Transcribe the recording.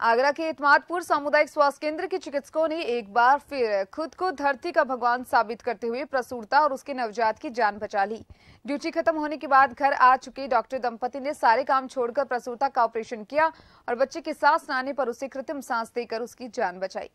आगरा के इतमादपुर सामुदायिक स्वास्थ्य केंद्र के चिकित्सकों ने एक बार फिर खुद को धरती का भगवान साबित करते हुए प्रसूरता और उसके नवजात की जान बचा ली। ड्यूटी खत्म होने के बाद घर आ चुके डॉक्टर दंपति ने सारे काम छोड़कर प्रसूरता का ऑपरेशन किया और बच्चे की सांस आने पर उसे कृत्रिम सांस देकर उसकी जान बचाई।